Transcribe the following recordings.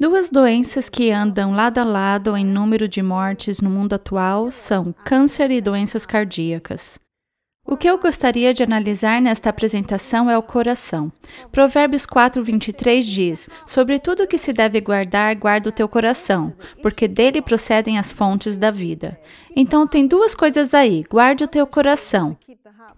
Duas doenças que andam lado a lado em número de mortes no mundo atual são câncer e doenças cardíacas. O que eu gostaria de analisar nesta apresentação é o coração. Provérbios 4:23 diz: "Sobre tudo que se deve guardar, guarda o teu coração, porque dele procedem as fontes da vida." Então tem duas coisas aí: guarde o teu coração.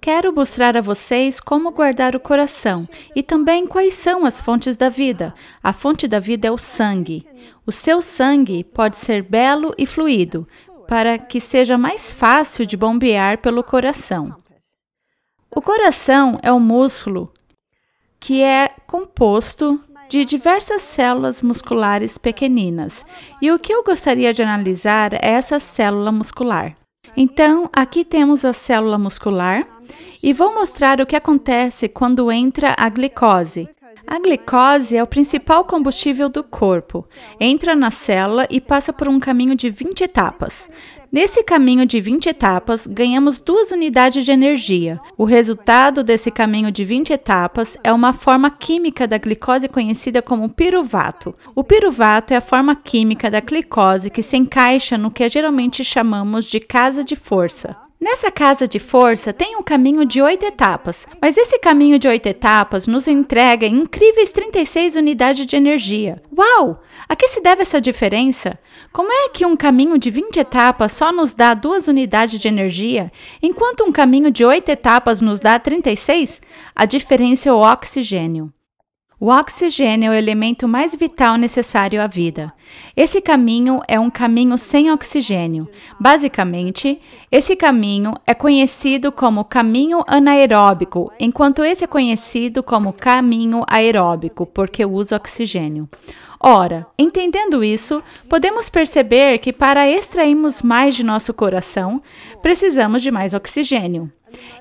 Quero mostrar a vocês como guardar o coração e também quais são as fontes da vida. A fonte da vida é o sangue. O seu sangue pode ser belo e fluido, para que seja mais fácil de bombear pelo coração. O coração é um músculo que é composto de diversas células musculares pequeninas, e o que eu gostaria de analisar é essa célula muscular. Então, aqui temos a célula muscular e vou mostrar o que acontece quando entra a glicose. A glicose é o principal combustível do corpo. Entra na célula e passa por um caminho de 20 etapas. Nesse caminho de 20 etapas, ganhamos duas unidades de energia. O resultado desse caminho de 20 etapas é uma forma química da glicose conhecida como piruvato. O piruvato é a forma química da glicose que se encaixa no que geralmente chamamos de casa de força. Nessa casa de força tem um caminho de oito etapas, mas esse caminho de oito etapas nos entrega incríveis 36 unidades de energia. Uau! A que se deve essa diferença? Como é que um caminho de 20 etapas só nos dá duas unidades de energia, enquanto um caminho de oito etapas nos dá 36? A diferença é o oxigênio. O oxigênio é o elemento mais vital necessário à vida. Esse caminho é um caminho sem oxigênio. Basicamente, esse caminho é conhecido como caminho anaeróbico, enquanto esse é conhecido como caminho aeróbico, porque usa oxigênio. Ora, entendendo isso, podemos perceber que para extrairmos mais de nosso coração, precisamos de mais oxigênio.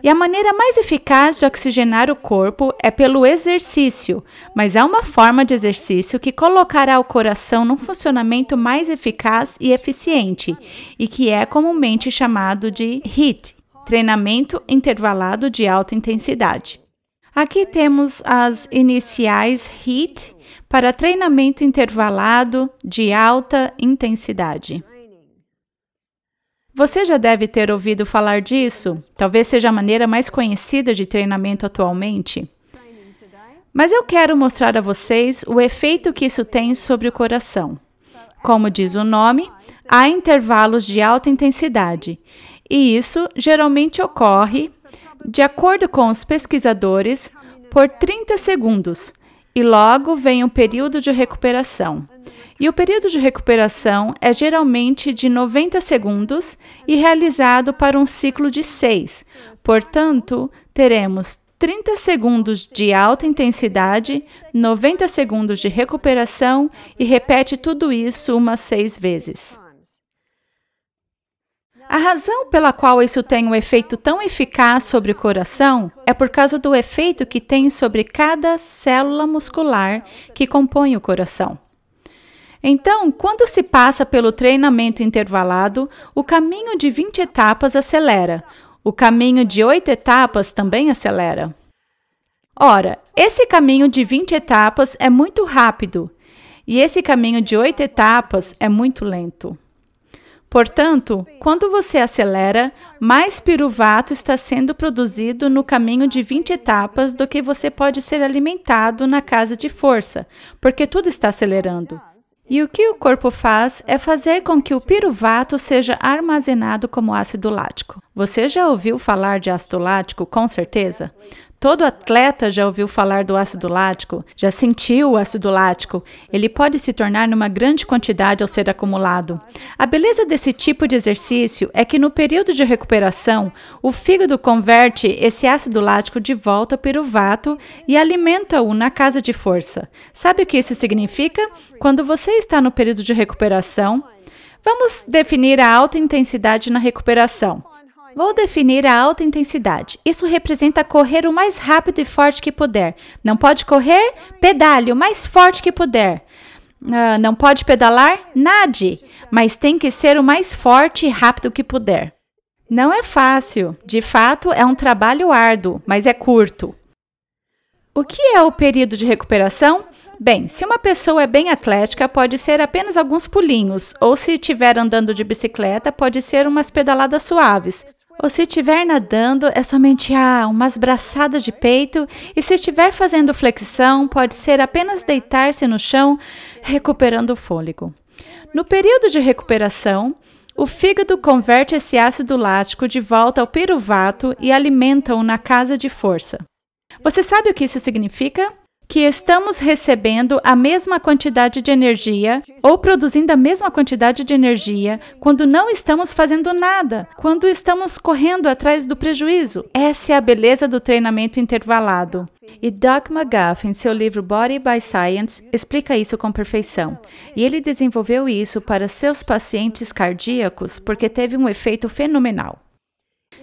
E a maneira mais eficaz de oxigenar o corpo é pelo exercício, mas há uma forma de exercício que colocará o coração num funcionamento mais eficaz e eficiente, e que é comumente chamado de HIIT treinamento intervalado de alta intensidade. Aqui temos as iniciais HIIT para treinamento intervalado de alta intensidade. Você já deve ter ouvido falar disso, talvez seja a maneira mais conhecida de treinamento atualmente. Mas eu quero mostrar a vocês o efeito que isso tem sobre o coração. Como diz o nome, há intervalos de alta intensidade, e isso geralmente ocorre, de acordo com os pesquisadores, por 30 segundos, e logo vem um período de recuperação. E o período de recuperação é geralmente de 90 segundos e realizado para um ciclo de 6. Portanto, teremos 30 segundos de alta intensidade, 90 segundos de recuperação e repete tudo isso umas seis vezes. A razão pela qual isso tem um efeito tão eficaz sobre o coração é por causa do efeito que tem sobre cada célula muscular que compõe o coração. Então, quando se passa pelo treinamento intervalado, o caminho de 20 etapas acelera. O caminho de 8 etapas também acelera. Ora, esse caminho de 20 etapas é muito rápido e esse caminho de 8 etapas é muito lento. Portanto, quando você acelera, mais piruvato está sendo produzido no caminho de 20 etapas do que você pode ser alimentado na casa de força, porque tudo está acelerando. E o que o corpo faz é fazer com que o piruvato seja armazenado como ácido lático. Você já ouviu falar de ácido lático, com certeza? Todo atleta já ouviu falar do ácido lático, já sentiu o ácido lático. Ele pode se tornar numa grande quantidade ao ser acumulado. A beleza desse tipo de exercício é que no período de recuperação, o fígado converte esse ácido lático de volta para o vato e alimenta-o na casa de força. Sabe o que isso significa? Quando você está no período de recuperação, vamos definir a alta intensidade na recuperação. Vou definir a alta intensidade. Isso representa correr o mais rápido e forte que puder. Não pode correr? Pedale o mais forte que puder. Uh, não pode pedalar? Nade, mas tem que ser o mais forte e rápido que puder. Não é fácil. De fato, é um trabalho árduo, mas é curto. O que é o período de recuperação? Bem, se uma pessoa é bem atlética, pode ser apenas alguns pulinhos, ou se estiver andando de bicicleta, pode ser umas pedaladas suaves. Ou se estiver nadando, é somente ah, umas braçadas de peito, e se estiver fazendo flexão, pode ser apenas deitar-se no chão, recuperando o fôlego. No período de recuperação, o fígado converte esse ácido lático de volta ao piruvato e alimenta-o na casa de força. Você sabe o que isso significa? Que estamos recebendo a mesma quantidade de energia ou produzindo a mesma quantidade de energia quando não estamos fazendo nada, quando estamos correndo atrás do prejuízo. Essa é a beleza do treinamento intervalado. E Doug McGuff, em seu livro Body by Science, explica isso com perfeição. E ele desenvolveu isso para seus pacientes cardíacos porque teve um efeito fenomenal.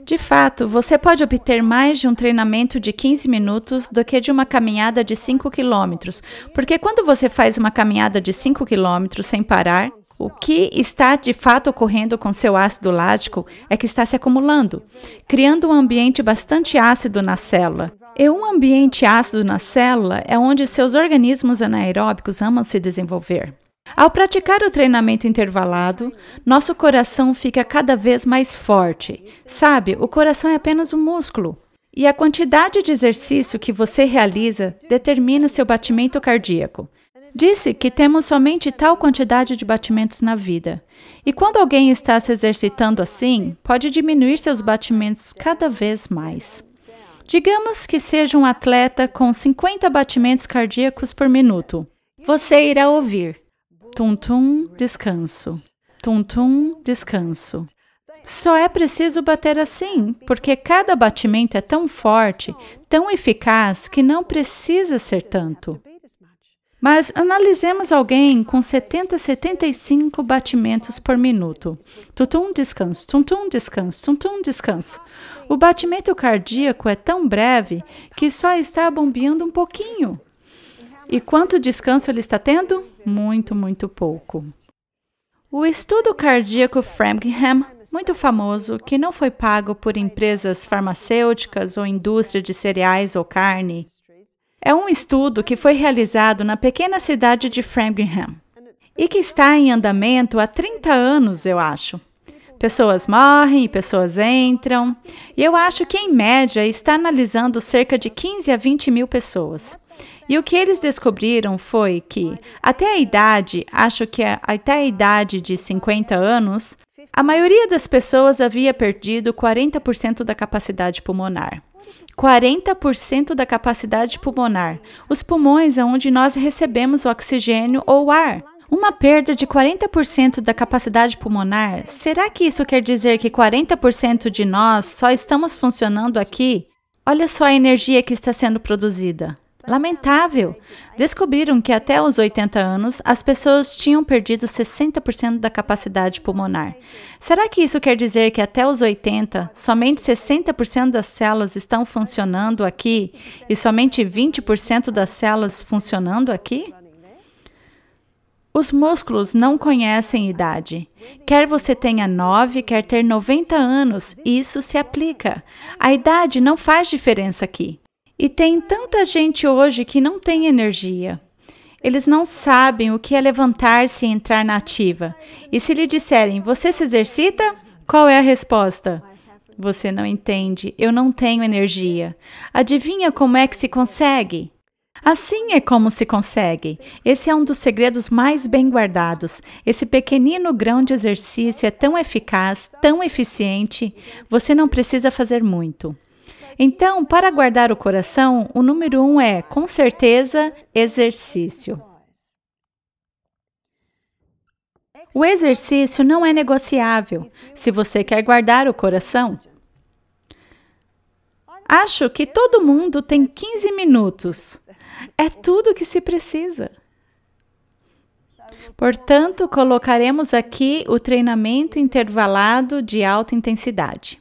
De fato, você pode obter mais de um treinamento de 15 minutos do que de uma caminhada de 5 quilômetros, porque quando você faz uma caminhada de 5 quilômetros sem parar, o que está de fato ocorrendo com seu ácido lático é que está se acumulando, criando um ambiente bastante ácido na célula. E um ambiente ácido na célula é onde seus organismos anaeróbicos amam se desenvolver. Ao praticar o treinamento intervalado, nosso coração fica cada vez mais forte. Sabe, o coração é apenas um músculo. E a quantidade de exercício que você realiza determina seu batimento cardíaco. Disse que temos somente tal quantidade de batimentos na vida. E quando alguém está se exercitando assim, pode diminuir seus batimentos cada vez mais. Digamos que seja um atleta com 50 batimentos cardíacos por minuto. Você irá ouvir Tum-tum, descanso. Tum-tum, descanso. Só é preciso bater assim, porque cada batimento é tão forte, tão eficaz, que não precisa ser tanto. Mas analisemos alguém com 70, 75 batimentos por minuto. Tum-tum, descanso, tum-tum, descanso, tum-tum, descanso. O batimento cardíaco é tão breve que só está bombeando um pouquinho. E quanto descanso ele está tendo? Muito, muito pouco. O estudo cardíaco Framingham, muito famoso, que não foi pago por empresas farmacêuticas ou indústria de cereais ou carne, é um estudo que foi realizado na pequena cidade de Framingham e que está em andamento há 30 anos, eu acho. Pessoas morrem e pessoas entram, e eu acho que, em média, está analisando cerca de 15 a 20 mil pessoas. E o que eles descobriram foi que, até a idade, acho que até a idade de 50 anos, a maioria das pessoas havia perdido 40% da capacidade pulmonar. 40% da capacidade pulmonar. Os pulmões é onde nós recebemos o oxigênio ou o ar. Uma perda de 40% da capacidade pulmonar, será que isso quer dizer que 40% de nós só estamos funcionando aqui? Olha só a energia que está sendo produzida. Lamentável! Descobriram que até os 80 anos as pessoas tinham perdido 60% da capacidade pulmonar. Será que isso quer dizer que até os 80 somente 60% das células estão funcionando aqui e somente 20% das células funcionando aqui? Os músculos não conhecem idade. Quer você tenha 9, quer ter 90 anos, isso se aplica. A idade não faz diferença aqui. E tem tanta gente hoje que não tem energia. Eles não sabem o que é levantar-se e entrar na ativa. E se lhe disserem, você se exercita? Qual é a resposta? Você não entende, eu não tenho energia. Adivinha como é que se consegue? Assim é como se consegue. Esse é um dos segredos mais bem guardados. Esse pequenino grão de exercício é tão eficaz, tão eficiente, você não precisa fazer muito. Então, para guardar o coração, o número um é, com certeza, exercício. O exercício não é negociável se você quer guardar o coração. Acho que todo mundo tem 15 minutos. É tudo que se precisa. Portanto, colocaremos aqui o treinamento intervalado de alta intensidade.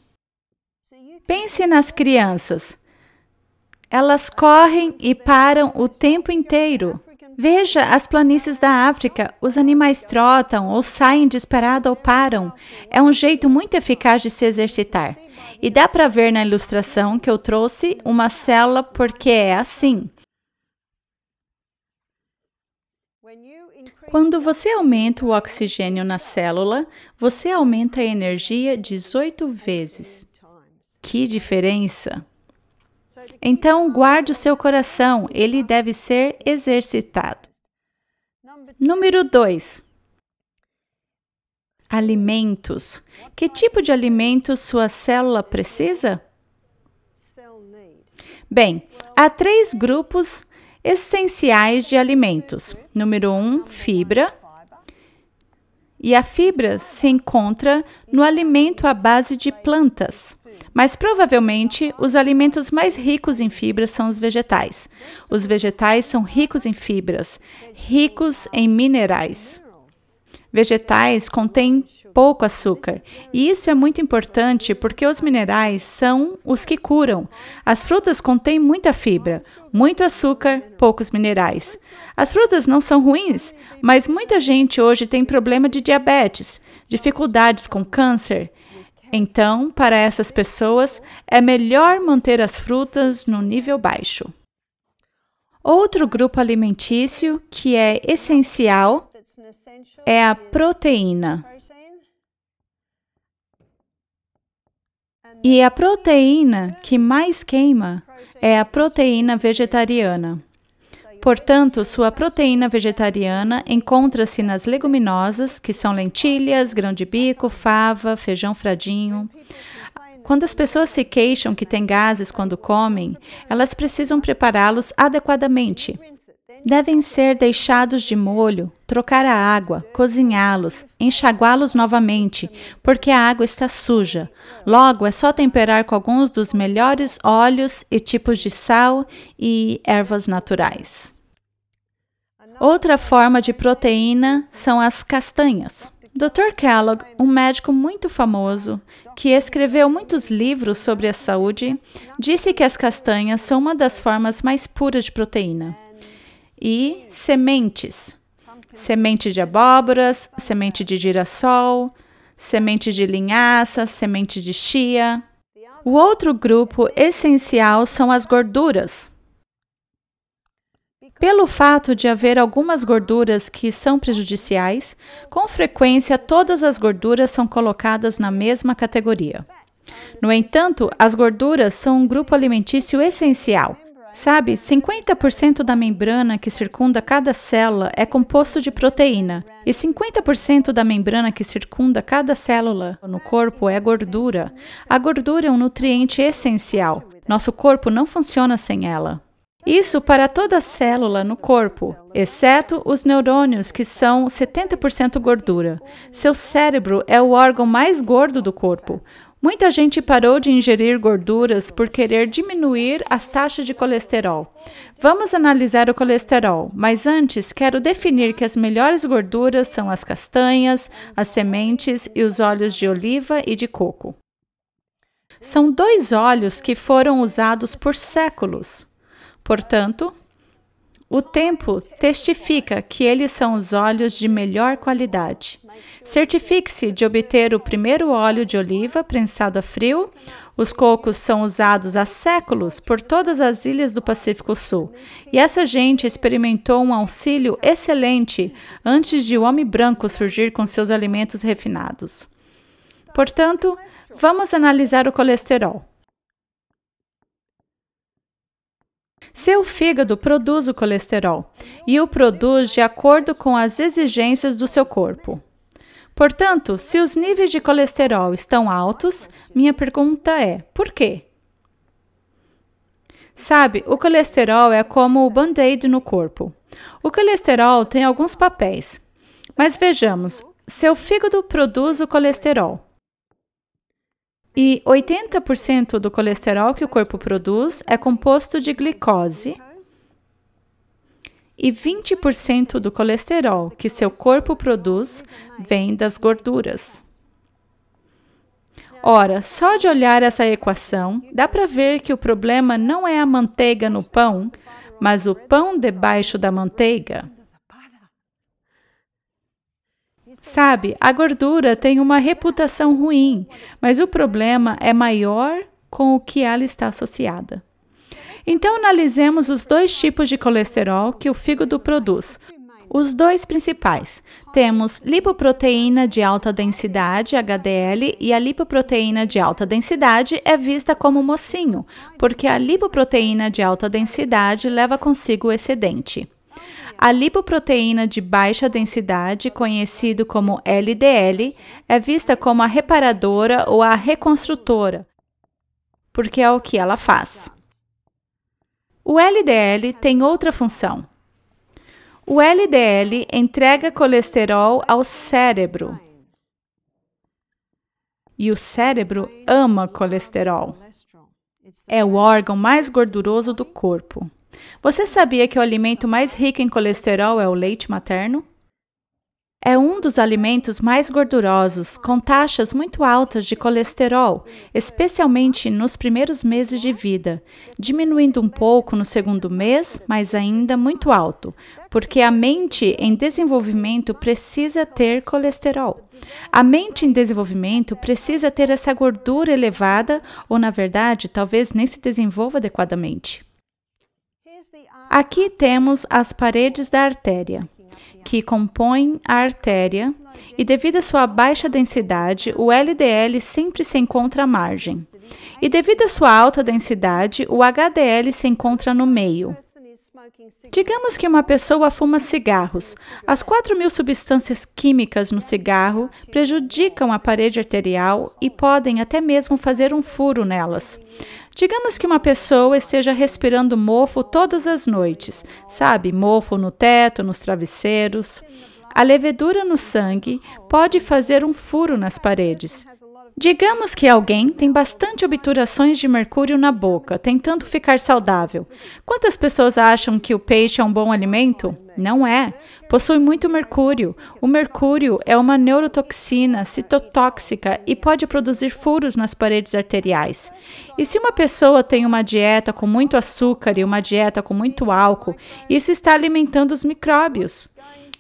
Pense nas crianças. Elas correm e param o tempo inteiro. Veja as planícies da África. Os animais trotam ou saem disparado ou param. É um jeito muito eficaz de se exercitar. E dá para ver na ilustração que eu trouxe uma célula porque é assim. Quando você aumenta o oxigênio na célula, você aumenta a energia 18 vezes. Que diferença! Então, guarde o seu coração, ele deve ser exercitado. Número 2. Alimentos. Que tipo de alimentos sua célula precisa? Bem, há três grupos essenciais de alimentos. Número 1, um, fibra. E a fibra se encontra no alimento à base de plantas. Mas provavelmente os alimentos mais ricos em fibras são os vegetais. Os vegetais são ricos em fibras, ricos em minerais. Vegetais contêm pouco açúcar. E isso é muito importante porque os minerais são os que curam. As frutas contêm muita fibra, muito açúcar, poucos minerais. As frutas não são ruins, mas muita gente hoje tem problema de diabetes, dificuldades com câncer. Então, para essas pessoas, é melhor manter as frutas no nível baixo. Outro grupo alimentício que é essencial é a proteína. E a proteína que mais queima é a proteína vegetariana. Portanto, sua proteína vegetariana encontra-se nas leguminosas, que são lentilhas, grão de bico, fava, feijão fradinho. Quando as pessoas se queixam que têm gases quando comem, elas precisam prepará-los adequadamente devem ser deixados de molho, trocar a água, cozinhá-los, enxaguá-los novamente, porque a água está suja. Logo, é só temperar com alguns dos melhores óleos e tipos de sal e ervas naturais. Outra forma de proteína são as castanhas. Dr. Kellogg, um médico muito famoso, que escreveu muitos livros sobre a saúde, disse que as castanhas são uma das formas mais puras de proteína e sementes. Semente de abóboras, semente de girassol, semente de linhaça, semente de chia. O outro grupo essencial são as gorduras. Pelo fato de haver algumas gorduras que são prejudiciais, com frequência todas as gorduras são colocadas na mesma categoria. No entanto, as gorduras são um grupo alimentício essencial. Sabe, 50% da membrana que circunda cada célula é composto de proteína, e 50% da membrana que circunda cada célula no corpo é gordura. A gordura é um nutriente essencial. Nosso corpo não funciona sem ela. Isso para toda célula no corpo, exceto os neurônios, que são 70% gordura. Seu cérebro é o órgão mais gordo do corpo. Muita gente parou de ingerir gorduras por querer diminuir as taxas de colesterol. Vamos analisar o colesterol, mas antes quero definir que as melhores gorduras são as castanhas, as sementes e os óleos de oliva e de coco. São dois óleos que foram usados por séculos. Portanto, o tempo testifica que eles são os óleos de melhor qualidade. Certifique-se de obter o primeiro óleo de oliva prensado a frio. Os cocos são usados há séculos por todas as ilhas do Pacífico Sul, e essa gente experimentou um auxílio excelente antes de o homem branco surgir com seus alimentos refinados. Portanto, vamos analisar o colesterol. Seu fígado produz o colesterol e o produz de acordo com as exigências do seu corpo. Portanto, se os níveis de colesterol estão altos, minha pergunta é: por quê? Sabe, o colesterol é como o band-aid no corpo. O colesterol tem alguns papéis. Mas vejamos, seu fígado produz o colesterol. E 80% do colesterol que o corpo produz é composto de glicose. E 20% do colesterol que seu corpo produz vem das gorduras. Ora, só de olhar essa equação, dá para ver que o problema não é a manteiga no pão, mas o pão debaixo da manteiga. Sabe, a gordura tem uma reputação ruim, mas o problema é maior com o que ela está associada. Então, analisemos os dois tipos de colesterol que o fígado produz: Os dois principais. Temos lipoproteína de alta densidade, HDL, e a lipoproteína de alta densidade é vista como mocinho, porque a lipoproteína de alta densidade leva consigo o excedente. A lipoproteína de baixa densidade, conhecido como LDL, é vista como a reparadora ou a reconstrutora, porque é o que ela faz. O LDL tem outra função. O LDL entrega colesterol ao cérebro. E o cérebro ama colesterol. É o órgão mais gorduroso do corpo. Você sabia que o alimento mais rico em colesterol é o leite materno? É um dos alimentos mais gordurosos, com taxas muito altas de colesterol, especialmente nos primeiros meses de vida, diminuindo um pouco no segundo mês, mas ainda muito alto, porque a mente em desenvolvimento precisa ter colesterol. A mente em desenvolvimento precisa ter essa gordura elevada, ou na verdade, talvez nem se desenvolva adequadamente. Aqui temos as paredes da artéria que compõem a artéria, e devido à sua baixa densidade, o LDL sempre se encontra à margem. E devido à sua alta densidade, o HDL se encontra no meio. Digamos que uma pessoa fuma cigarros. As 4 mil substâncias químicas no cigarro prejudicam a parede arterial e podem até mesmo fazer um furo nelas. Digamos que uma pessoa esteja respirando mofo todas as noites, sabe? Mofo no teto, nos travesseiros. A levedura no sangue pode fazer um furo nas paredes. Digamos que alguém tem bastante obturações de mercúrio na boca, tentando ficar saudável. Quantas pessoas acham que o peixe é um bom alimento? Não é. Possui muito mercúrio. O mercúrio é uma neurotoxina citotóxica e pode produzir furos nas paredes arteriais. E se uma pessoa tem uma dieta com muito açúcar e uma dieta com muito álcool, isso está alimentando os micróbios.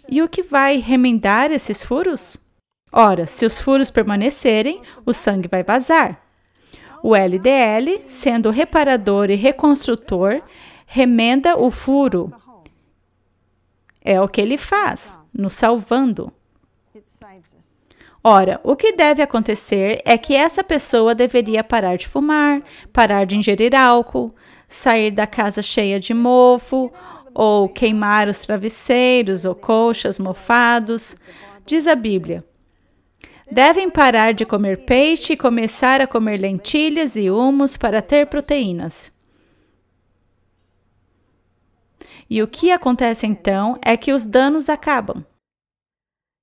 E o que vai remendar esses furos? Ora, se os furos permanecerem, o sangue vai vazar. O LDL, sendo reparador e reconstrutor, remenda o furo. É o que ele faz, nos salvando. Ora, o que deve acontecer é que essa pessoa deveria parar de fumar, parar de ingerir álcool, sair da casa cheia de mofo, ou queimar os travesseiros ou colchas mofados. Diz a Bíblia: Devem parar de comer peixe e começar a comer lentilhas e humus para ter proteínas. E o que acontece então é que os danos acabam.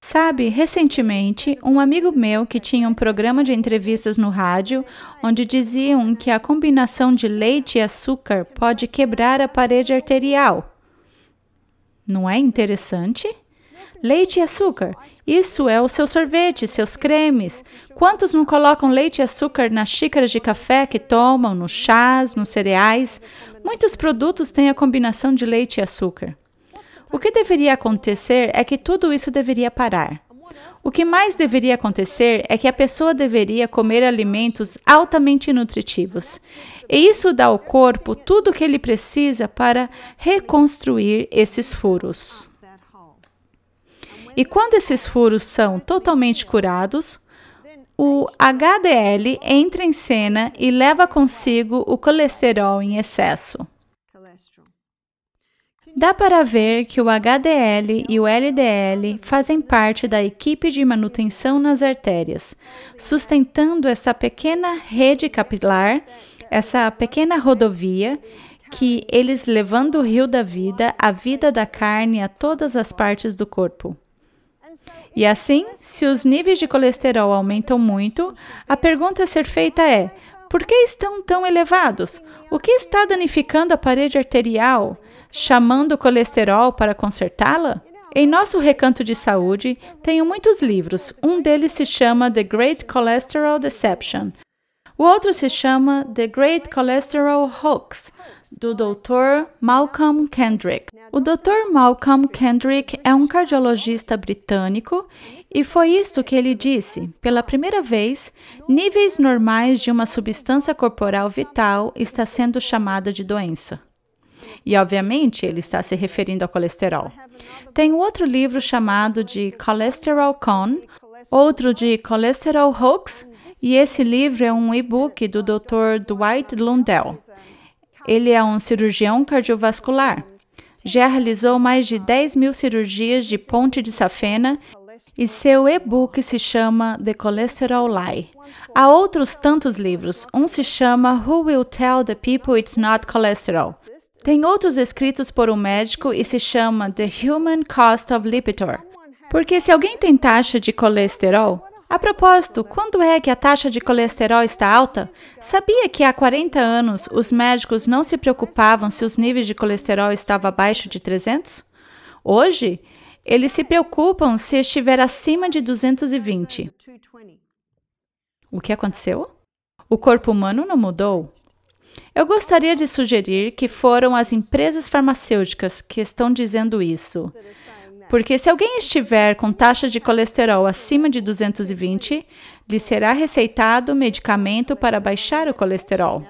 Sabe, recentemente, um amigo meu que tinha um programa de entrevistas no rádio, onde diziam que a combinação de leite e açúcar pode quebrar a parede arterial. Não é interessante? Leite e açúcar. Isso é o seu sorvete, seus cremes. Quantos não colocam leite e açúcar nas xícaras de café que tomam, nos chás, nos cereais? Muitos produtos têm a combinação de leite e açúcar. O que deveria acontecer é que tudo isso deveria parar. O que mais deveria acontecer é que a pessoa deveria comer alimentos altamente nutritivos. E isso dá ao corpo tudo o que ele precisa para reconstruir esses furos. E quando esses furos são totalmente curados, o HDL entra em cena e leva consigo o colesterol em excesso. Dá para ver que o HDL e o LDL fazem parte da equipe de manutenção nas artérias, sustentando essa pequena rede capilar, essa pequena rodovia que eles levando o rio da vida, a vida da carne a todas as partes do corpo. E assim, se os níveis de colesterol aumentam muito, a pergunta a ser feita é: por que estão tão elevados? O que está danificando a parede arterial, chamando o colesterol para consertá-la? Em nosso recanto de saúde, tenho muitos livros. Um deles se chama The Great Cholesterol Deception. O outro se chama The Great Cholesterol Hoax, do Dr. Malcolm Kendrick. O Dr. Malcolm Kendrick é um cardiologista britânico e foi isto que ele disse. Pela primeira vez, níveis normais de uma substância corporal vital está sendo chamada de doença. E, obviamente, ele está se referindo ao colesterol. Tem outro livro chamado de Cholesterol Con, outro de Cholesterol Hoax, e esse livro é um e-book do Dr. Dwight Lundell. Ele é um cirurgião cardiovascular. Já realizou mais de 10 mil cirurgias de ponte de safena e seu e-book se chama The Cholesterol Lie. Há outros tantos livros. Um se chama Who Will Tell the People It's Not Cholesterol? Tem outros escritos por um médico e se chama The Human Cost of Lipitor. Porque se alguém tem taxa de colesterol, a propósito, quando é que a taxa de colesterol está alta? Sabia que há 40 anos os médicos não se preocupavam se os níveis de colesterol estavam abaixo de 300? Hoje, eles se preocupam se estiver acima de 220. O que aconteceu? O corpo humano não mudou. Eu gostaria de sugerir que foram as empresas farmacêuticas que estão dizendo isso. Porque se alguém estiver com taxa de colesterol acima de 220, lhe será receitado medicamento para baixar o colesterol.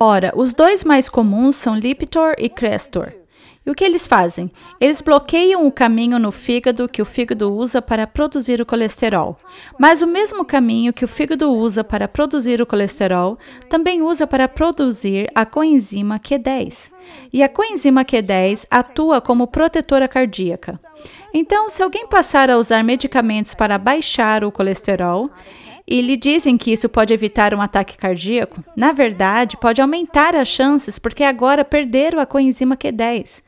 Ora, os dois mais comuns são Lipitor e Crestor. E o que eles fazem? Eles bloqueiam o caminho no fígado que o fígado usa para produzir o colesterol. Mas o mesmo caminho que o fígado usa para produzir o colesterol, também usa para produzir a coenzima Q10. E a coenzima Q10 atua como protetora cardíaca. Então, se alguém passar a usar medicamentos para baixar o colesterol, e lhe dizem que isso pode evitar um ataque cardíaco, na verdade, pode aumentar as chances porque agora perderam a coenzima Q10.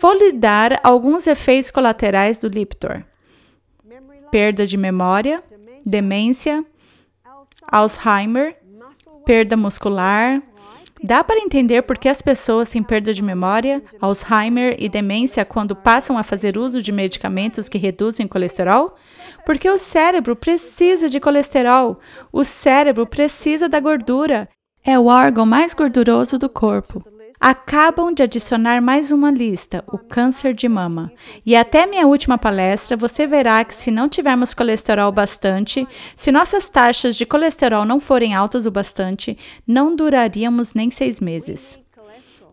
Vou lhe dar alguns efeitos colaterais do Lipitor: perda de memória, demência, Alzheimer, perda muscular, Dá para entender por que as pessoas têm perda de memória, Alzheimer e demência quando passam a fazer uso de medicamentos que reduzem colesterol? Porque o cérebro precisa de colesterol. O cérebro precisa da gordura. É o órgão mais gorduroso do corpo. Acabam de adicionar mais uma lista, o câncer de mama. E até minha última palestra, você verá que se não tivermos colesterol bastante, se nossas taxas de colesterol não forem altas o bastante, não duraríamos nem seis meses.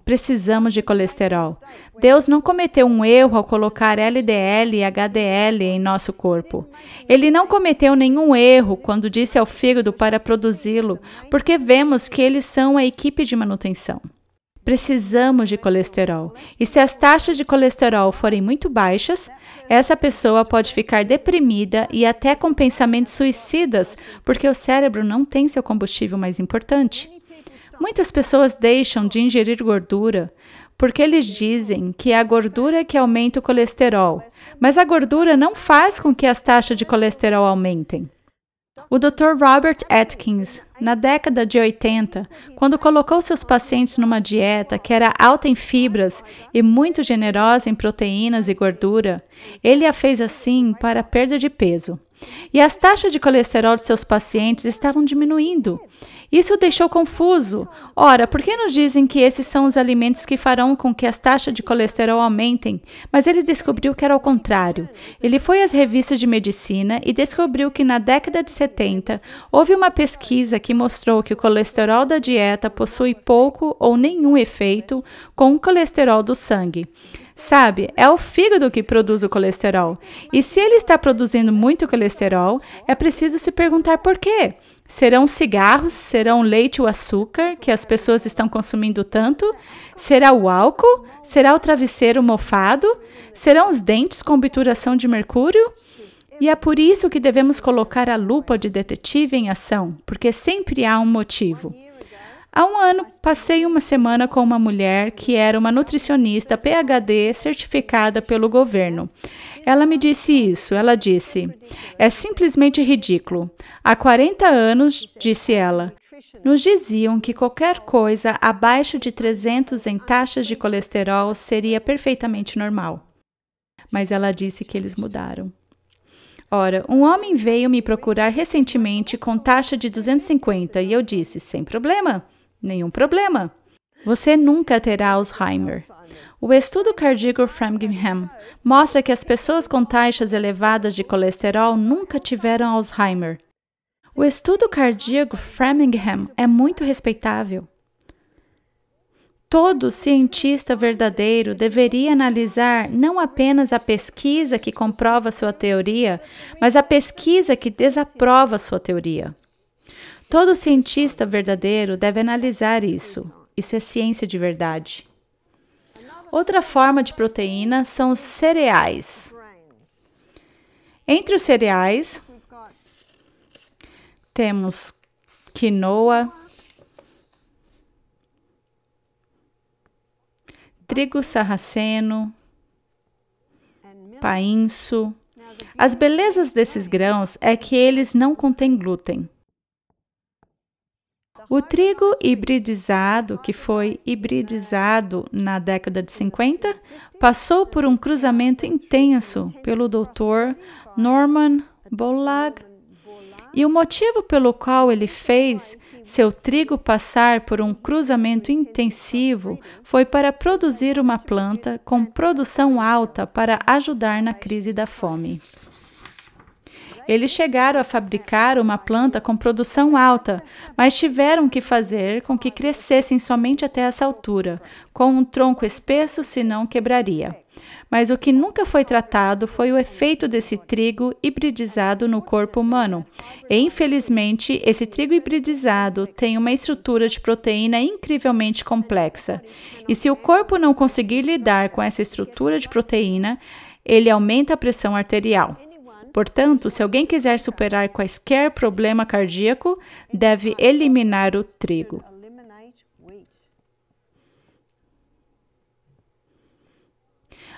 Precisamos de colesterol. Deus não cometeu um erro ao colocar LDL e HDL em nosso corpo. Ele não cometeu nenhum erro quando disse ao fígado para produzi-lo, porque vemos que eles são a equipe de manutenção. Precisamos de colesterol. E se as taxas de colesterol forem muito baixas, essa pessoa pode ficar deprimida e até com pensamentos suicidas, porque o cérebro não tem seu combustível mais importante. Muitas pessoas deixam de ingerir gordura porque eles dizem que é a gordura que aumenta o colesterol, mas a gordura não faz com que as taxas de colesterol aumentem. O Dr. Robert Atkins, na década de 80, quando colocou seus pacientes numa dieta que era alta em fibras e muito generosa em proteínas e gordura, ele a fez assim para perda de peso. E as taxas de colesterol de seus pacientes estavam diminuindo. Isso o deixou confuso. Ora, por que nos dizem que esses são os alimentos que farão com que as taxas de colesterol aumentem? Mas ele descobriu que era o contrário. Ele foi às revistas de medicina e descobriu que na década de 70 houve uma pesquisa que mostrou que o colesterol da dieta possui pouco ou nenhum efeito com o colesterol do sangue. Sabe, é o fígado que produz o colesterol. E se ele está produzindo muito colesterol, é preciso se perguntar por quê. Serão cigarros? Serão leite ou açúcar que as pessoas estão consumindo tanto? Será o álcool? Será o travesseiro mofado? Serão os dentes com obturação de mercúrio? E é por isso que devemos colocar a lupa de detetive em ação, porque sempre há um motivo. Há um ano, passei uma semana com uma mulher que era uma nutricionista PhD certificada pelo governo. Ela me disse isso. Ela disse: É simplesmente ridículo. Há 40 anos, disse ela, nos diziam que qualquer coisa abaixo de 300 em taxas de colesterol seria perfeitamente normal. Mas ela disse que eles mudaram. Ora, um homem veio me procurar recentemente com taxa de 250 e eu disse: sem problema, nenhum problema. Você nunca terá Alzheimer. O estudo cardíaco Framingham mostra que as pessoas com taxas elevadas de colesterol nunca tiveram Alzheimer. O estudo cardíaco Framingham é muito respeitável. Todo cientista verdadeiro deveria analisar não apenas a pesquisa que comprova sua teoria, mas a pesquisa que desaprova sua teoria. Todo cientista verdadeiro deve analisar isso. Isso é ciência de verdade. Outra forma de proteína são os cereais. Entre os cereais, temos quinoa, trigo sarraceno, painço. As belezas desses grãos é que eles não contêm glúten. O trigo hibridizado, que foi hibridizado na década de 50, passou por um cruzamento intenso pelo Dr. Norman Bollag e o motivo pelo qual ele fez seu trigo passar por um cruzamento intensivo foi para produzir uma planta com produção alta para ajudar na crise da fome. Eles chegaram a fabricar uma planta com produção alta, mas tiveram que fazer com que crescessem somente até essa altura, com um tronco espesso, senão quebraria. Mas o que nunca foi tratado foi o efeito desse trigo hibridizado no corpo humano. E, infelizmente, esse trigo hibridizado tem uma estrutura de proteína incrivelmente complexa. E se o corpo não conseguir lidar com essa estrutura de proteína, ele aumenta a pressão arterial. Portanto, se alguém quiser superar quaisquer problema cardíaco, deve eliminar o trigo.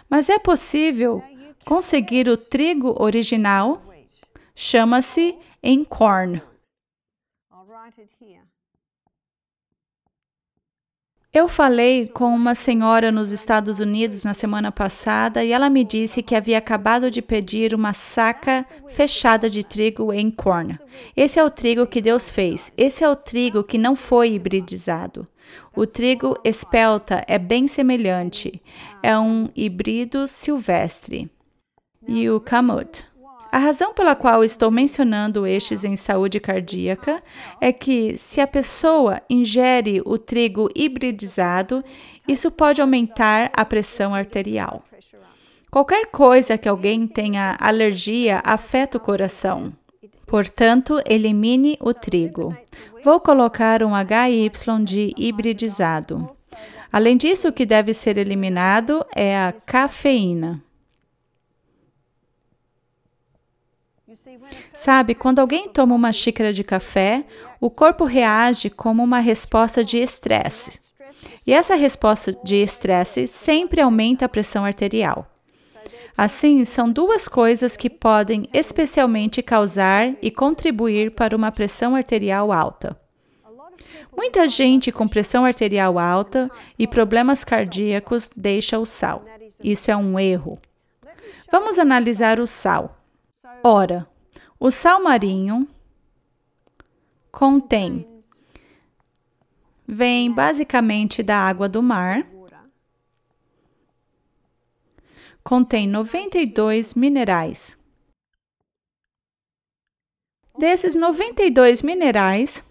Mas é possível conseguir o trigo original? Chama-se encorn. Eu falei com uma senhora nos Estados Unidos na semana passada e ela me disse que havia acabado de pedir uma saca fechada de trigo em corn. Esse é o trigo que Deus fez. Esse é o trigo que não foi hibridizado. O trigo espelta é bem semelhante. É um híbrido silvestre. E o camut. A razão pela qual estou mencionando estes em saúde cardíaca é que, se a pessoa ingere o trigo hibridizado, isso pode aumentar a pressão arterial. Qualquer coisa que alguém tenha alergia afeta o coração. Portanto, elimine o trigo. Vou colocar um HY de hibridizado. Além disso, o que deve ser eliminado é a cafeína. Sabe, quando alguém toma uma xícara de café, o corpo reage como uma resposta de estresse. E essa resposta de estresse sempre aumenta a pressão arterial. Assim, são duas coisas que podem especialmente causar e contribuir para uma pressão arterial alta. Muita gente com pressão arterial alta e problemas cardíacos deixa o sal. Isso é um erro. Vamos analisar o sal. Ora, o sal marinho contém vem basicamente da água do mar contém 92 minerais. Desses 92 minerais,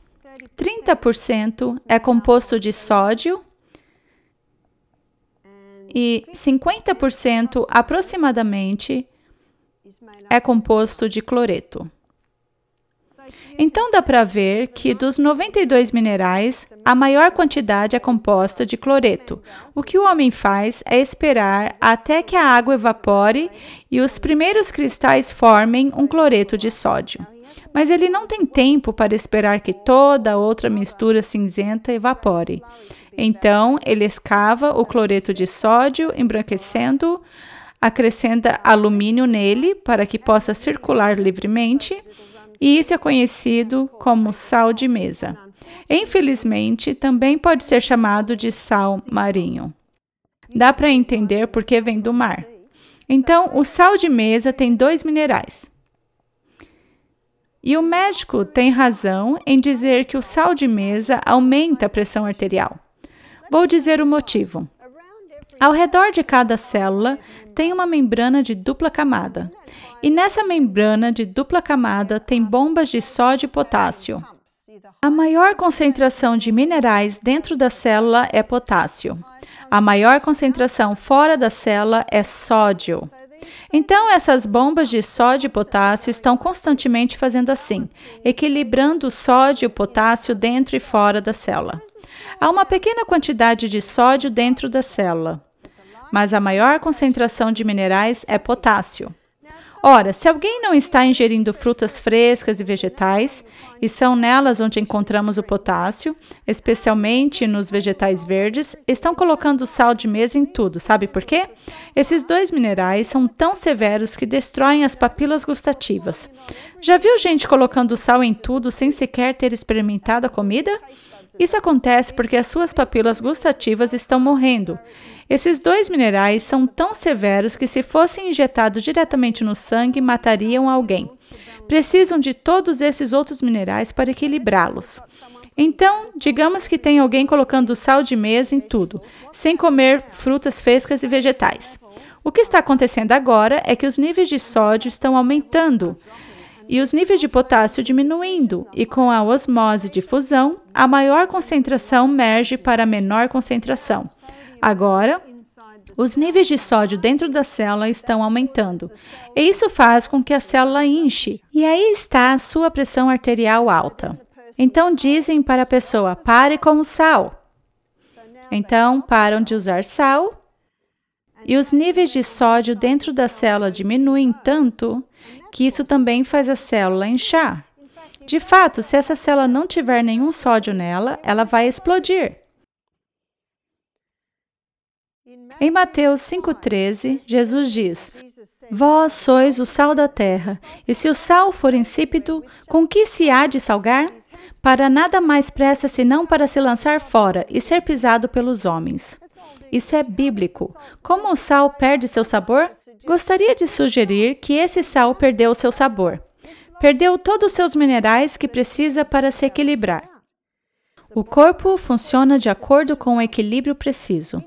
30% é composto de sódio e 50% aproximadamente é composto de cloreto. Então dá para ver que dos 92 minerais, a maior quantidade é composta de cloreto. O que o homem faz é esperar até que a água evapore e os primeiros cristais formem um cloreto de sódio. Mas ele não tem tempo para esperar que toda a outra mistura cinzenta evapore. Então, ele escava o cloreto de sódio, embranquecendo, acrescenta alumínio nele para que possa circular livremente e isso é conhecido como sal de mesa. Infelizmente, também pode ser chamado de sal marinho. Dá para entender porque vem do mar. Então, o sal de mesa tem dois minerais. E o médico tem razão em dizer que o sal de mesa aumenta a pressão arterial. Vou dizer o motivo. Ao redor de cada célula tem uma membrana de dupla camada. E nessa membrana de dupla camada tem bombas de sódio e potássio. A maior concentração de minerais dentro da célula é potássio. A maior concentração fora da célula é sódio. Então, essas bombas de sódio e potássio estão constantemente fazendo assim, equilibrando o sódio e o potássio dentro e fora da célula. Há uma pequena quantidade de sódio dentro da célula, mas a maior concentração de minerais é potássio. Ora, se alguém não está ingerindo frutas frescas e vegetais, e são nelas onde encontramos o potássio, especialmente nos vegetais verdes, estão colocando sal de mesa em tudo. Sabe por quê? Esses dois minerais são tão severos que destroem as papilas gustativas. Já viu gente colocando sal em tudo sem sequer ter experimentado a comida? Isso acontece porque as suas papilas gustativas estão morrendo. Esses dois minerais são tão severos que, se fossem injetados diretamente no sangue, matariam alguém. Precisam de todos esses outros minerais para equilibrá-los. Então, digamos que tem alguém colocando sal de mesa em tudo, sem comer frutas frescas e vegetais. O que está acontecendo agora é que os níveis de sódio estão aumentando e os níveis de potássio diminuindo, e com a osmose de fusão, a maior concentração merge para a menor concentração. Agora, os níveis de sódio dentro da célula estão aumentando, e isso faz com que a célula inche, e aí está a sua pressão arterial alta. Então dizem para a pessoa: pare com o sal. Então param de usar sal e os níveis de sódio dentro da célula diminuem tanto que isso também faz a célula inchar. De fato, se essa célula não tiver nenhum sódio nela, ela vai explodir. Em Mateus 5,13, Jesus diz: Vós sois o sal da terra, e se o sal for insípido, com que se há de salgar? Para nada mais presta senão para se lançar fora e ser pisado pelos homens. Isso é bíblico. Como o sal perde seu sabor? Gostaria de sugerir que esse sal perdeu seu sabor. Perdeu todos os seus minerais que precisa para se equilibrar. O corpo funciona de acordo com o equilíbrio preciso.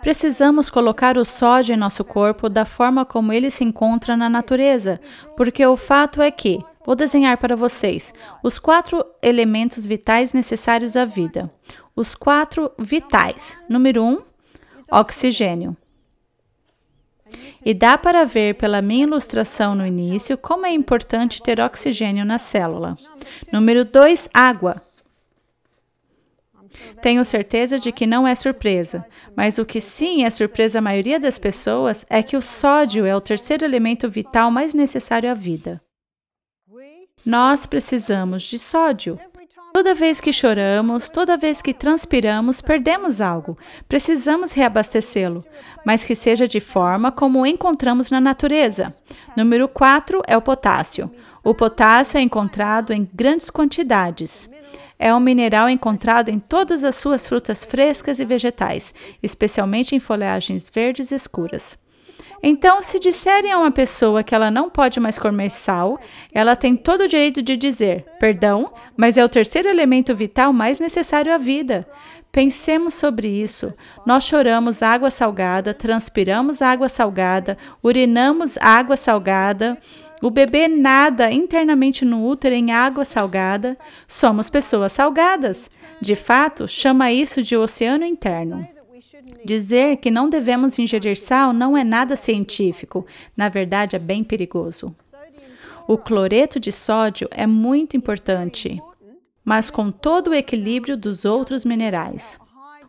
Precisamos colocar o sódio em nosso corpo da forma como ele se encontra na natureza, porque o fato é que, vou desenhar para vocês, os quatro elementos vitais necessários à vida. Os quatro vitais. Número um, oxigênio. E dá para ver pela minha ilustração no início como é importante ter oxigênio na célula. Número 2, água. Tenho certeza de que não é surpresa, mas o que sim é surpresa à maioria das pessoas é que o sódio é o terceiro elemento vital mais necessário à vida. Nós precisamos de sódio. Toda vez que choramos, toda vez que transpiramos, perdemos algo. Precisamos reabastecê-lo, mas que seja de forma como o encontramos na natureza. Número 4 é o potássio. O potássio é encontrado em grandes quantidades. É um mineral encontrado em todas as suas frutas frescas e vegetais, especialmente em folhagens verdes escuras. Então, se disserem a uma pessoa que ela não pode mais comer sal, ela tem todo o direito de dizer: perdão, mas é o terceiro elemento vital mais necessário à vida. Pensemos sobre isso. Nós choramos água salgada, transpiramos água salgada, urinamos água salgada. O bebê nada internamente no útero em água salgada. Somos pessoas salgadas. De fato, chama isso de oceano interno. Dizer que não devemos ingerir sal não é nada científico, na verdade é bem perigoso. O cloreto de sódio é muito importante, mas com todo o equilíbrio dos outros minerais.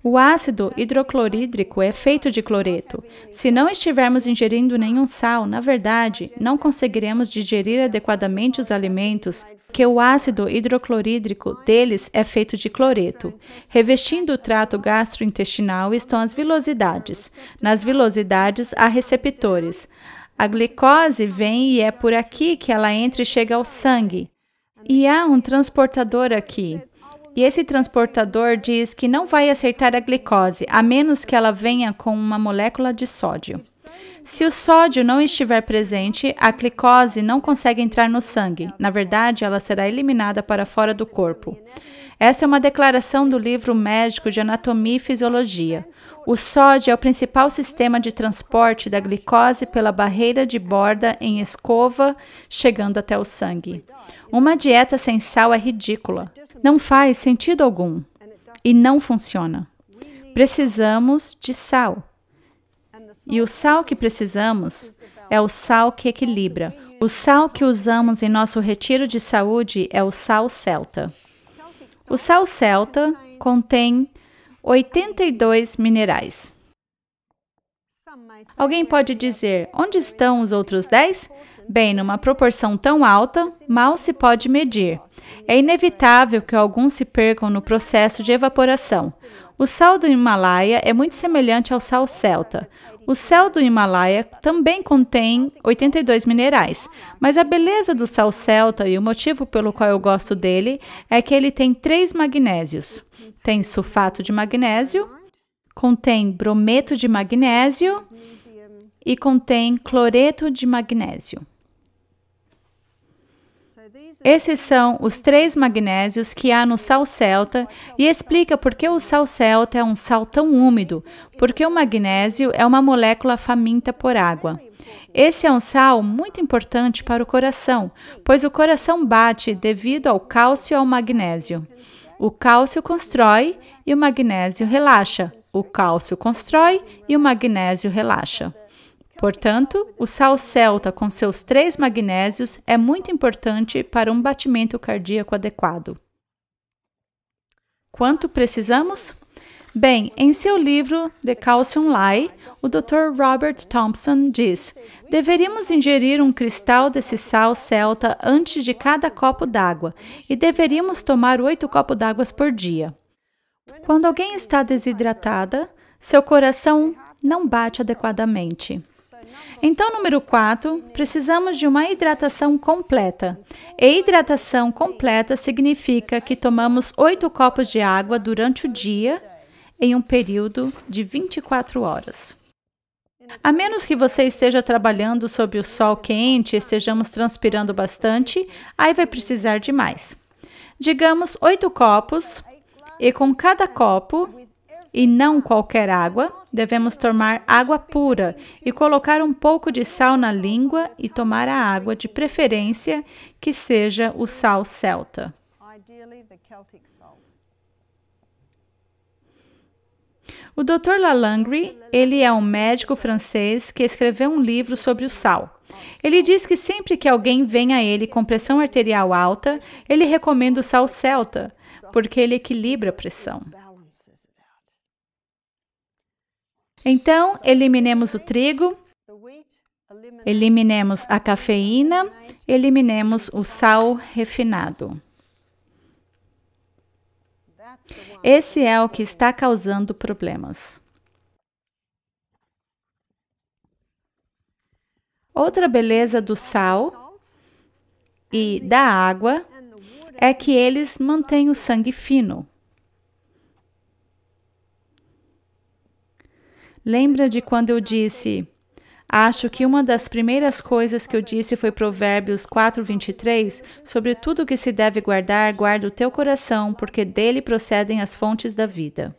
O ácido hidroclorídrico é feito de cloreto. Se não estivermos ingerindo nenhum sal, na verdade, não conseguiremos digerir adequadamente os alimentos que o ácido hidroclorídrico deles é feito de cloreto. Revestindo o trato gastrointestinal estão as vilosidades. Nas vilosidades há receptores. A glicose vem e é por aqui que ela entra e chega ao sangue. E há um transportador aqui. E esse transportador diz que não vai acertar a glicose, a menos que ela venha com uma molécula de sódio. Se o sódio não estiver presente, a glicose não consegue entrar no sangue. Na verdade, ela será eliminada para fora do corpo. Essa é uma declaração do livro médico de Anatomia e Fisiologia. O sódio é o principal sistema de transporte da glicose pela barreira de borda em escova, chegando até o sangue. Uma dieta sem sal é ridícula. Não faz sentido algum e não funciona. Precisamos de sal. E o sal que precisamos é o sal que equilibra. O sal que usamos em nosso retiro de saúde é o sal celta. O sal celta contém 82 minerais. Alguém pode dizer: onde estão os outros 10? Bem, numa proporção tão alta, mal se pode medir. É inevitável que alguns se percam no processo de evaporação. O sal do Himalaia é muito semelhante ao sal celta. O sal do Himalaia também contém 82 minerais, mas a beleza do sal celta e o motivo pelo qual eu gosto dele é que ele tem três magnésios. Tem sulfato de magnésio, contém brometo de magnésio e contém cloreto de magnésio. Esses são os três magnésios que há no sal celta e explica por que o sal celta é um sal tão úmido, porque o magnésio é uma molécula faminta por água. Esse é um sal muito importante para o coração, pois o coração bate devido ao cálcio e ao magnésio. O cálcio constrói e o magnésio relaxa. O cálcio constrói e o magnésio relaxa. Portanto, o sal celta com seus três magnésios é muito importante para um batimento cardíaco adequado. Quanto precisamos? Bem, em seu livro The Calcium Lie, o Dr. Robert Thompson diz: deveríamos ingerir um cristal desse sal celta antes de cada copo d'água e deveríamos tomar oito copos d'água por dia. Quando alguém está desidratada, seu coração não bate adequadamente. Então, número 4, precisamos de uma hidratação completa. E hidratação completa significa que tomamos 8 copos de água durante o dia em um período de 24 horas. A menos que você esteja trabalhando sob o sol quente e estejamos transpirando bastante, aí vai precisar de mais. Digamos 8 copos, e com cada copo, e não qualquer água, devemos tomar água pura e colocar um pouco de sal na língua e tomar a água de preferência que seja o sal celta. O Dr. Lalangre, ele é um médico francês que escreveu um livro sobre o sal. Ele diz que sempre que alguém vem a ele com pressão arterial alta, ele recomenda o sal celta, porque ele equilibra a pressão. Então, eliminemos o trigo, eliminemos a cafeína, eliminemos o sal refinado. Esse é o que está causando problemas. Outra beleza do sal e da água é que eles mantêm o sangue fino. Lembra de quando eu disse: Acho que uma das primeiras coisas que eu disse foi Provérbios 4:23, sobre tudo que se deve guardar, guarda o teu coração, porque dele procedem as fontes da vida.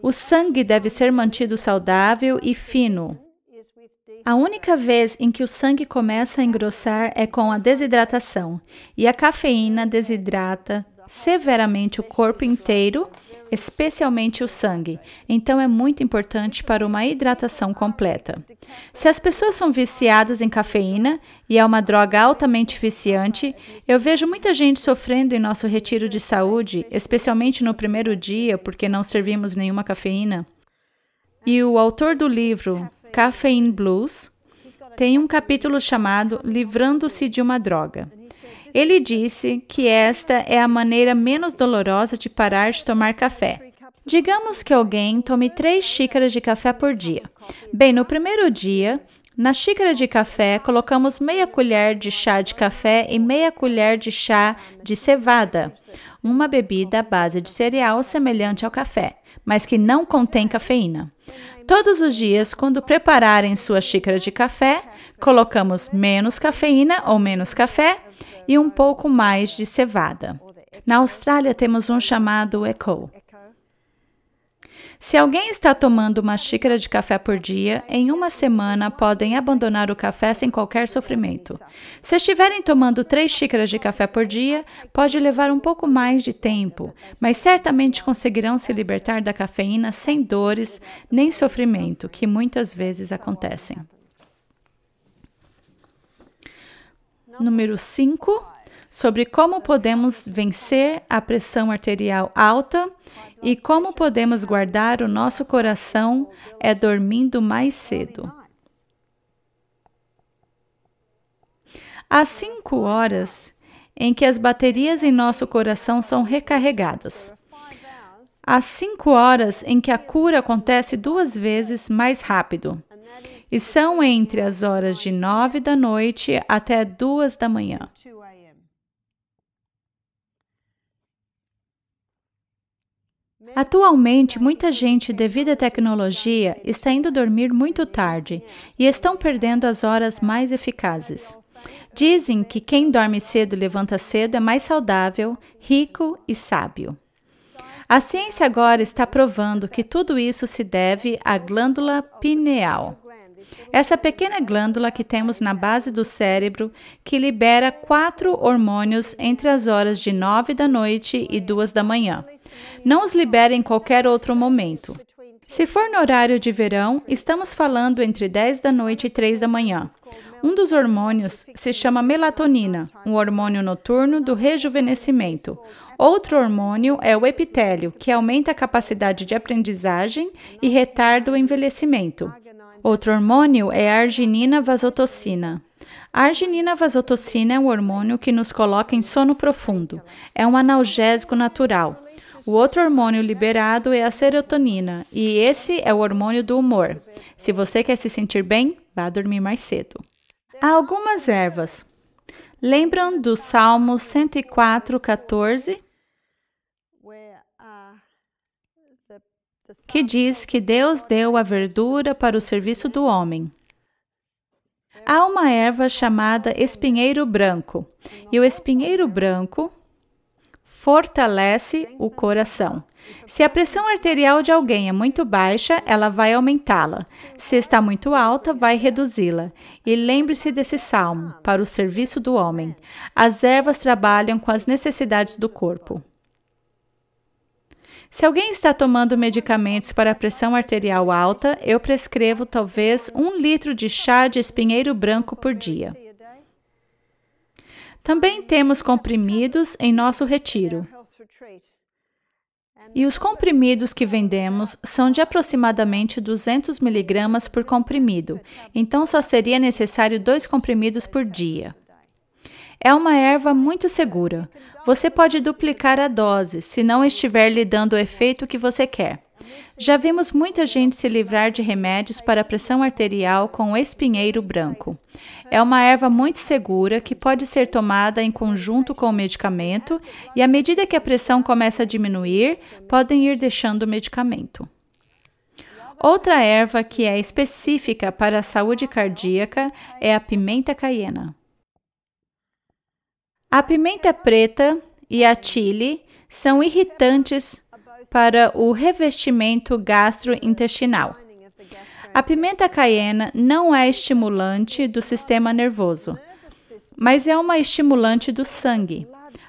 O sangue deve ser mantido saudável e fino. A única vez em que o sangue começa a engrossar é com a desidratação, e a cafeína desidrata severamente o corpo inteiro, especialmente o sangue. Então é muito importante para uma hidratação completa. Se as pessoas são viciadas em cafeína e é uma droga altamente viciante, eu vejo muita gente sofrendo em nosso retiro de saúde, especialmente no primeiro dia, porque não servimos nenhuma cafeína. E o autor do livro Caffeine Blues tem um capítulo chamado Livrando-se de uma droga. Ele disse que esta é a maneira menos dolorosa de parar de tomar café. Digamos que alguém tome três xícaras de café por dia. Bem, no primeiro dia, na xícara de café, colocamos meia colher de chá de café e meia colher de chá de cevada, uma bebida à base de cereal semelhante ao café, mas que não contém cafeína. Todos os dias, quando prepararem sua xícara de café, colocamos menos cafeína ou menos café e um pouco mais de cevada. Na Austrália temos um chamado Echo. Se alguém está tomando uma xícara de café por dia, em uma semana podem abandonar o café sem qualquer sofrimento. Se estiverem tomando três xícaras de café por dia, pode levar um pouco mais de tempo, mas certamente conseguirão se libertar da cafeína sem dores nem sofrimento, que muitas vezes acontecem. Número 5 sobre como podemos vencer a pressão arterial alta e como podemos guardar o nosso coração é dormindo mais cedo. Há cinco horas em que as baterias em nosso coração são recarregadas. Há cinco horas em que a cura acontece duas vezes mais rápido. E são entre as horas de nove da noite até duas da manhã. Atualmente, muita gente, devido à tecnologia, está indo dormir muito tarde e estão perdendo as horas mais eficazes. Dizem que quem dorme cedo e levanta cedo é mais saudável, rico e sábio. A ciência agora está provando que tudo isso se deve à glândula pineal. Essa pequena glândula que temos na base do cérebro que libera quatro hormônios entre as horas de nove da noite e duas da manhã. Não os libera em qualquer outro momento. Se for no horário de verão, estamos falando entre 10 da noite e 3 da manhã. Um dos hormônios se chama melatonina, um hormônio noturno do rejuvenescimento. Outro hormônio é o epitélio, que aumenta a capacidade de aprendizagem e retarda o envelhecimento. Outro hormônio é a arginina vasotocina. A arginina vasotocina é um hormônio que nos coloca em sono profundo. É um analgésico natural. O outro hormônio liberado é a serotonina, e esse é o hormônio do humor. Se você quer se sentir bem, vá dormir mais cedo. Há algumas ervas. Lembram do Salmo 104, 14? Que diz que Deus deu a verdura para o serviço do homem. Há uma erva chamada espinheiro branco, e o espinheiro branco fortalece o coração. Se a pressão arterial de alguém é muito baixa, ela vai aumentá-la. Se está muito alta, vai reduzi-la. E lembre-se desse salmo, para o serviço do homem. As ervas trabalham com as necessidades do corpo. Se alguém está tomando medicamentos para pressão arterial alta, eu prescrevo talvez um litro de chá de espinheiro branco por dia. Também temos comprimidos em nosso retiro. E os comprimidos que vendemos são de aproximadamente 200 miligramas por comprimido, então só seria necessário dois comprimidos por dia. É uma erva muito segura. Você pode duplicar a dose se não estiver lhe dando o efeito que você quer. Já vimos muita gente se livrar de remédios para pressão arterial com espinheiro branco. É uma erva muito segura que pode ser tomada em conjunto com o medicamento e, à medida que a pressão começa a diminuir, podem ir deixando o medicamento. Outra erva que é específica para a saúde cardíaca é a pimenta caiena. A pimenta preta e a chile são irritantes para o revestimento gastrointestinal. A pimenta caiena não é estimulante do sistema nervoso, mas é uma estimulante do sangue.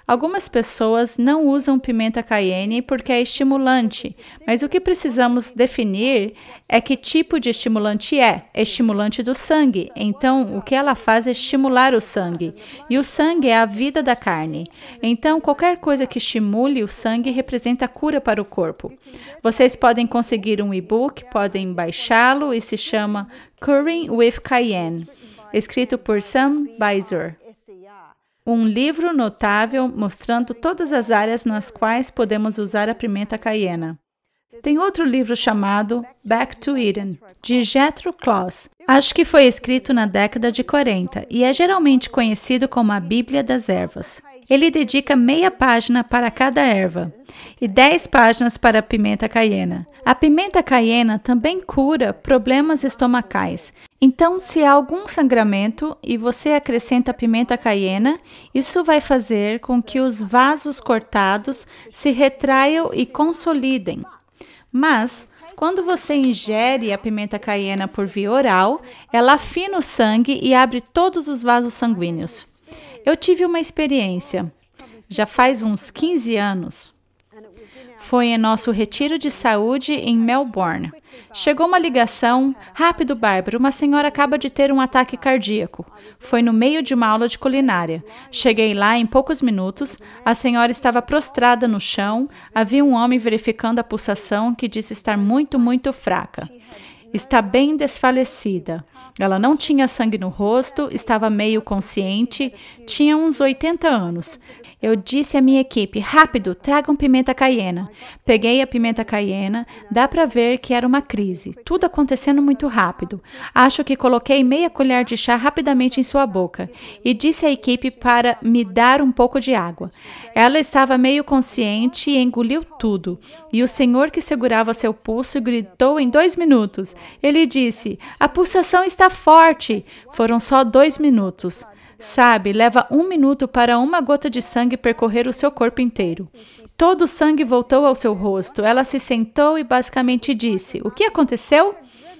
Algumas pessoas não usam pimenta cayenne porque é estimulante, mas o que precisamos definir é que tipo de estimulante é. É estimulante do sangue. Então, o que ela faz é estimular o sangue. E o sangue é a vida da carne. Então, qualquer coisa que estimule o sangue representa cura para o corpo. Vocês podem conseguir um e-book, podem baixá-lo e se chama Curing with Cayenne, escrito por Sam Beiser um livro notável mostrando todas as áreas nas quais podemos usar a pimenta caiena. Tem outro livro chamado Back to Eden, de Jethro Kloss. Acho que foi escrito na década de 40 e é geralmente conhecido como a Bíblia das Ervas. Ele dedica meia página para cada erva e dez páginas para a pimenta caiena. A pimenta caiena também cura problemas estomacais. Então, se há algum sangramento e você acrescenta pimenta caiena, isso vai fazer com que os vasos cortados se retraiam e consolidem. Mas, quando você ingere a pimenta caiena por via oral, ela afina o sangue e abre todos os vasos sanguíneos. Eu tive uma experiência, já faz uns 15 anos. Foi em nosso retiro de saúde em Melbourne. Chegou uma ligação. Rápido, Bárbara, uma senhora acaba de ter um ataque cardíaco. Foi no meio de uma aula de culinária. Cheguei lá em poucos minutos. A senhora estava prostrada no chão. Havia um homem verificando a pulsação que disse estar muito, muito fraca. Está bem desfalecida. Ela não tinha sangue no rosto, estava meio consciente, tinha uns 80 anos. Eu disse à minha equipe: rápido, tragam pimenta caiena. Peguei a pimenta caiena, dá para ver que era uma crise, tudo acontecendo muito rápido. Acho que coloquei meia colher de chá rapidamente em sua boca e disse à equipe para me dar um pouco de água. Ela estava meio consciente e engoliu tudo. E o senhor que segurava seu pulso gritou em dois minutos. Ele disse: A pulsação está forte. Foram só dois minutos. Sabe, leva um minuto para uma gota de sangue percorrer o seu corpo inteiro. Todo o sangue voltou ao seu rosto. Ela se sentou e basicamente disse: O que aconteceu?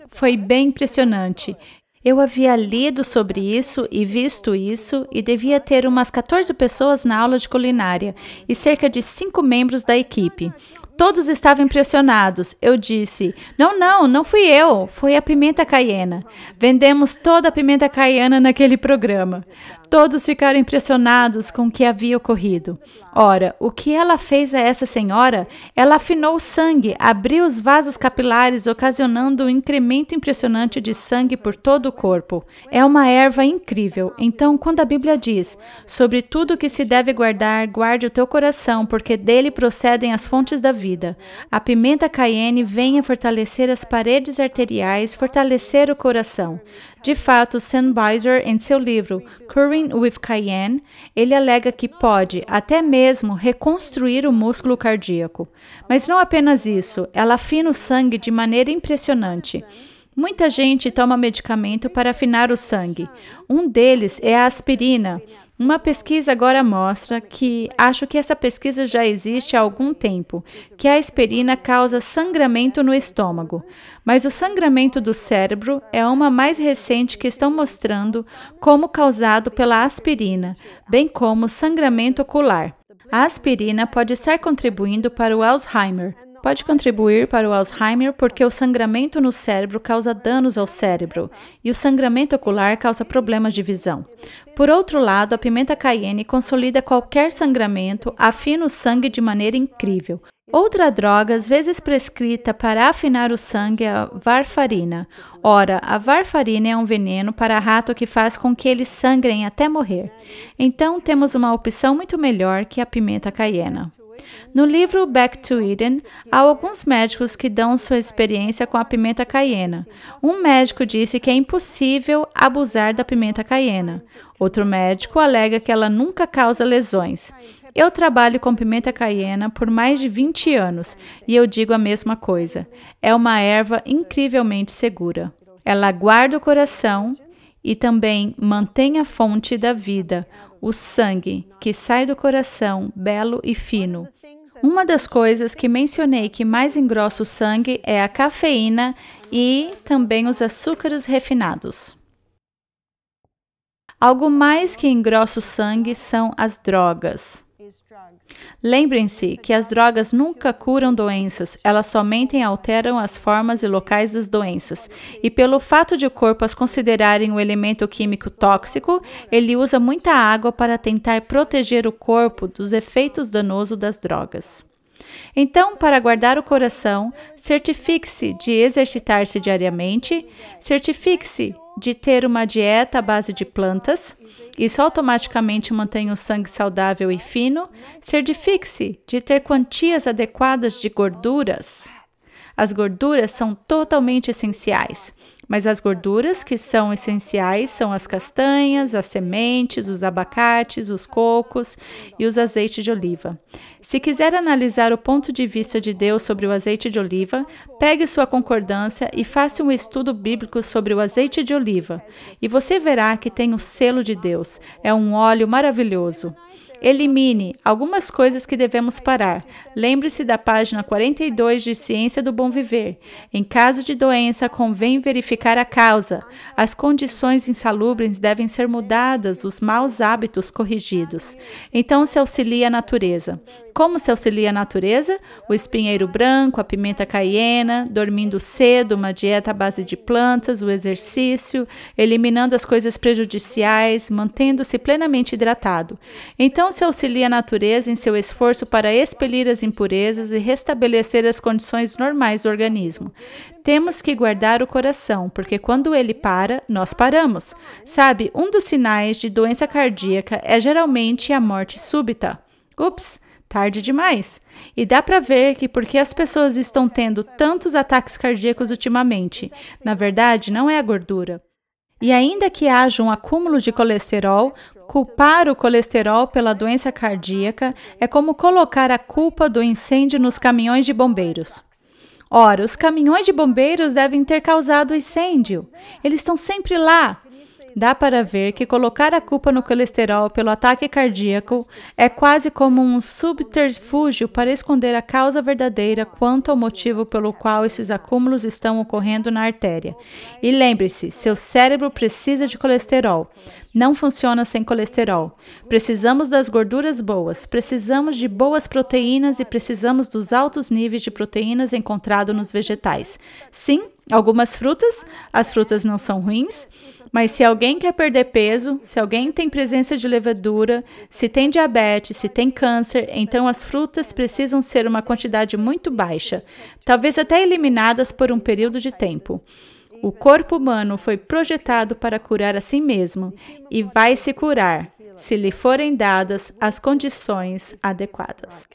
Foi bem impressionante. Eu havia lido sobre isso e visto isso, e devia ter umas 14 pessoas na aula de culinária e cerca de cinco membros da equipe. Todos estavam impressionados. Eu disse: Não, não, não fui eu, foi a pimenta caiena. Vendemos toda a pimenta caiena naquele programa. Todos ficaram impressionados com o que havia ocorrido. Ora, o que ela fez a essa senhora? Ela afinou o sangue, abriu os vasos capilares, ocasionando um incremento impressionante de sangue por todo o corpo. É uma erva incrível. Então, quando a Bíblia diz: Sobre tudo que se deve guardar, guarde o teu coração, porque dele procedem as fontes da vida. A pimenta cayenne vem a fortalecer as paredes arteriais, fortalecer o coração. De fato, Sennheiser, em seu livro Curing with Cayenne, ele alega que pode até mesmo reconstruir o músculo cardíaco. Mas não apenas isso, ela afina o sangue de maneira impressionante. Muita gente toma medicamento para afinar o sangue. Um deles é a aspirina. Uma pesquisa agora mostra que, acho que essa pesquisa já existe há algum tempo, que a aspirina causa sangramento no estômago. Mas o sangramento do cérebro é uma mais recente que estão mostrando como causado pela aspirina, bem como sangramento ocular. A aspirina pode estar contribuindo para o Alzheimer, Pode contribuir para o Alzheimer porque o sangramento no cérebro causa danos ao cérebro e o sangramento ocular causa problemas de visão. Por outro lado, a pimenta cayenne consolida qualquer sangramento, afina o sangue de maneira incrível. Outra droga, às vezes prescrita para afinar o sangue, é a varfarina. Ora, a varfarina é um veneno para rato que faz com que eles sangrem até morrer. Então, temos uma opção muito melhor que a pimenta caiena. No livro Back to Eden, há alguns médicos que dão sua experiência com a pimenta caiena. Um médico disse que é impossível abusar da pimenta caiena. Outro médico alega que ela nunca causa lesões. Eu trabalho com pimenta caiena por mais de 20 anos e eu digo a mesma coisa. É uma erva incrivelmente segura. Ela guarda o coração e também mantém a fonte da vida, o sangue que sai do coração, belo e fino. Uma das coisas que mencionei que mais engrossa o sangue é a cafeína e também os açúcares refinados. Algo mais que engrossa o sangue são as drogas. Lembrem-se que as drogas nunca curam doenças, elas somente alteram as formas e locais das doenças. E pelo fato de o corpo as considerarem um elemento químico tóxico, ele usa muita água para tentar proteger o corpo dos efeitos danosos das drogas. Então, para guardar o coração, certifique-se de exercitar-se diariamente, certifique-se de ter uma dieta à base de plantas, isso automaticamente mantém o sangue saudável e fino. Certifique-se de ter quantias adequadas de gorduras. As gorduras são totalmente essenciais. Mas as gorduras que são essenciais são as castanhas, as sementes, os abacates, os cocos e os azeites de oliva. Se quiser analisar o ponto de vista de Deus sobre o azeite de oliva, pegue sua concordância e faça um estudo bíblico sobre o azeite de oliva, e você verá que tem o selo de Deus. É um óleo maravilhoso. Elimine algumas coisas que devemos parar. Lembre-se da página 42 de Ciência do Bom Viver. Em caso de doença, convém verificar a causa. As condições insalubres devem ser mudadas, os maus hábitos corrigidos. Então se auxilia a natureza. Como se auxilia a natureza? O espinheiro branco, a pimenta caiena, dormindo cedo, uma dieta à base de plantas, o exercício, eliminando as coisas prejudiciais, mantendo-se plenamente hidratado. Então se auxilia a natureza em seu esforço para expelir as impurezas e restabelecer as condições normais do organismo. Temos que guardar o coração, porque quando ele para, nós paramos. Sabe, um dos sinais de doença cardíaca é geralmente a morte súbita. Ups! Tarde demais. E dá para ver que porque as pessoas estão tendo tantos ataques cardíacos ultimamente, na verdade não é a gordura. E ainda que haja um acúmulo de colesterol, culpar o colesterol pela doença cardíaca é como colocar a culpa do incêndio nos caminhões de bombeiros. Ora, os caminhões de bombeiros devem ter causado o incêndio. Eles estão sempre lá, dá para ver que colocar a culpa no colesterol pelo ataque cardíaco é quase como um subterfúgio para esconder a causa verdadeira quanto ao motivo pelo qual esses acúmulos estão ocorrendo na artéria. E lembre-se, seu cérebro precisa de colesterol. Não funciona sem colesterol. Precisamos das gorduras boas, precisamos de boas proteínas e precisamos dos altos níveis de proteínas encontrados nos vegetais. Sim, algumas frutas, as frutas não são ruins, mas se alguém quer perder peso, se alguém tem presença de levedura, se tem diabetes, se tem câncer, então as frutas precisam ser uma quantidade muito baixa, talvez até eliminadas por um período de tempo. O corpo humano foi projetado para curar a si mesmo e vai se curar se lhe forem dadas as condições adequadas.